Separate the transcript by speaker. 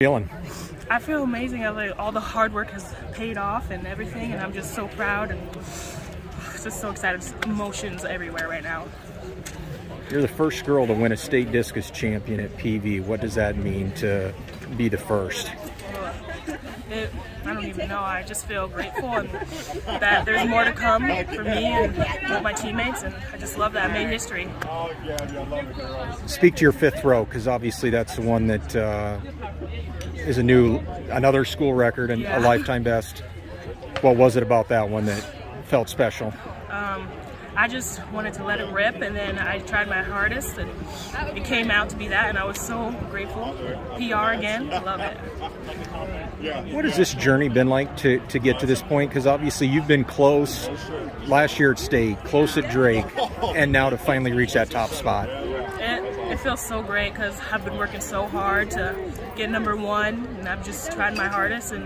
Speaker 1: feeling?
Speaker 2: I feel amazing. I like all the hard work has paid off and everything, and I'm just so proud and just so excited. Emotions everywhere right now.
Speaker 1: You're the first girl to win a state discus champion at PV. What does that mean to be the first?
Speaker 2: It, I don't even know. I just feel grateful and that there's more to come for me and with my teammates, and I just love that I made history.
Speaker 1: Speak to your fifth row, because obviously that's the one that uh, is a new, another school record and
Speaker 2: Yeah.
Speaker 1: a lifetime best. What was it about that one that felt special?
Speaker 2: Um, I just wanted to let it rip, and then I tried my hardest, and it came out to be that, and I was so grateful. PR again, love it.
Speaker 1: What has this journey been like to, to get to this point? Because obviously you've been close last year at state, close at Drake, and now to finally reach that top spot.
Speaker 2: It, it feels so great because I've been working so hard to get number one, and I've just tried my hardest, and